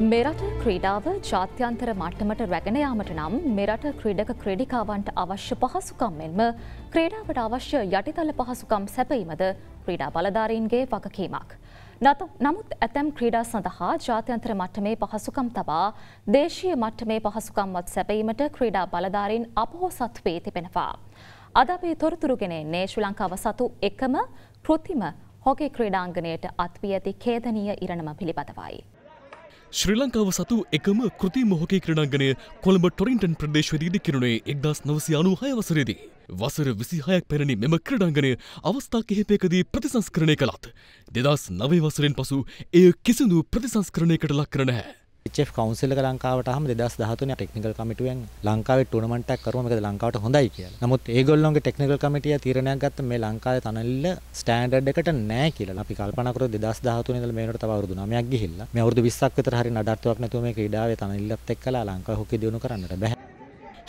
මෙරට ක්‍රීඩාව ජාත්‍යන්තර මට්ටමට රැගෙන යාමට නම් මෙරට ක්‍රීඩක ක්‍රඩිකාවන්ට අවශ්‍ය පහසුකම් මෙන්ම ක්‍රීඩාවට අවශ්‍ය යටිතල පහසුකම් සැපීමද ක්‍රීඩා බලධාරීන්ගේ වගකීමක්. නත නමුත් ඇතැම් ක්‍රීඩා සඳහා ජාත්‍යන්තර මට්ටමේ පහසුකම් තබා දේශීය මට්ටමේ පහසුකම්වත් සැපීමට ක්‍රීඩා බලධාරීන් අපහෝසත් වී තිබෙනවා. අද අපේ තොරතුරුගෙන එන්නේ ශ්‍රී ලංකාව සතු එකම කෘතිම හොකි ක්‍රීඩාංගනයට අත්වී ඇති කේදනීය ඉරණම පිළිබඳවයි. ශ්‍රී ලංකාව සතු එකම කෘතිම හොකේ ක්‍රඩාංගනය කොළඹ ටොරින්ටන් ප්‍රදේශවේදී කිරුණේ එක්දස් නවසි අනු හය වසරේදී. වසර විසිහයක් පැරණි මෙම ක්‍රඩාංගනය අවස්ථා කිහිපයකදී ප්‍රතිසංස්කරණය කළත්. දෙදස් නවේ වසරෙන් පසු එය කිසිදු ප්‍රතිසංස්කරණයකට ලක් කරන හැ. HF කවුන්සිල් එක ලංකාවට ආවම 2013 ටෙක්නිකල් කමිටුවෙන් ලංකාවේ ටූර්නමන්ට් එකක් කරමු මේකද ලංකාවට හොඳයි කියලා. නමුත් ඒගොල්ලෝගේ ටෙක්නිකල් කමිටිය තීරණයක් ගත්ත මේ ලංකාවේ තනල්ල ස්ටෑන්ඩඩ් එකට නෑ කියලා. අපි කල්පනා කරොත් 2013 ඉඳලා මේ වෙනකොට තව අවුරුදු 9ක් ගිහිල්ලා මේ අවුරුදු 20ක් විතර හරි නඩත්තුවක් නැතුව මේ ක්‍රීඩාවේ තනල්ලත් එක්කලා ලංකාව හොකි දියුණු කරන්නට බෑ.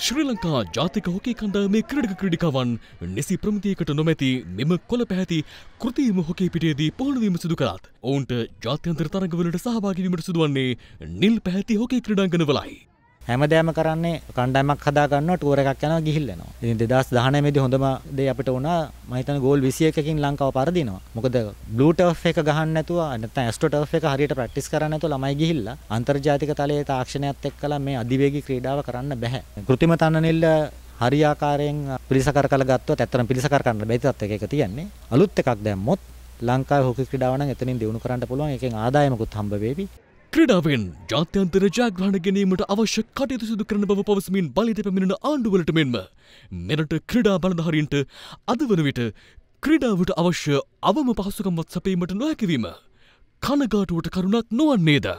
ශ්‍රී ලංකා ජාතික හොකේ කණ්ඩායමේ ක්‍රඩක ක්‍රඩිකාවන් නිසි ප්‍රමිතියකට නොමැති මෙම කොළ පැහැති කෘතිම හොකේ පිටේදී පුහුණුවීම සිදු කළත් ඔවුන්ට ජාත්‍යන්තර තරගවලට සහභාගිවීමට සිදුවන්නේ නිල් පැහැති හොකේ ක්‍රඩාංගනවලයි. හැමදෑම කරන්නේ කණ්ඩායමක් හදාගන්නවා ටුවර් එකක් යනවා ගිහිල්ලනවා. ඉතින් 2019 දී හොඳම දේ අපිට වුණා මම හිතන්නේ ගෝල් 21කින් ලංකාව පරදිනවා. මොකද බ්ලූ ටර්ෆ් එක ගහන්න නැතුව නැත්නම් ඇස්ට්‍රෝ ටර්ෆ් එක හරියට ප්‍රැක්ටිස් කරන්න නැතුව ළමයි ගිහිල්ලා අන්තර්ජාතික තලයේ තාක්ෂණයත් එක්කලා මේ අධිවේගී ක්‍රීඩාව කරන්න බෑ. කෘතිම තනනිල්ල හරි ආකාරයෙන් පිළිසකර කළ ගත්තොත් ඇත්තටම පිළිසකර කරන්න බැරි තත්ත්වයක එක තියෙන්නේ. අලුත් එකක් දැම්මොත් ලංකාවේ හොකි ක්‍රීඩාව නම් එතනින් දියුණු කරන්න පුළුවන්. ඒකෙන් ආදායමකුත් හම්බ වෙවි. ක්‍රඩාවෙන් ජාත්‍යන්තර ජයග්‍රහණ ගැනීමට අවශ්‍ය කටයුතු සිදු කරන බව පවසමින් බලයට පැමිණෙන ආණ්ඩුවලට මෙන්ම මෙරට ක්‍රඩා බලධහරින්ට අද වන විට ක්‍රඩාවට අවශ්‍ය අවම පහසුකම්වත් සපීමට නොහැකිවීම කනගාටුවට කරුණක් නොවන්නේද.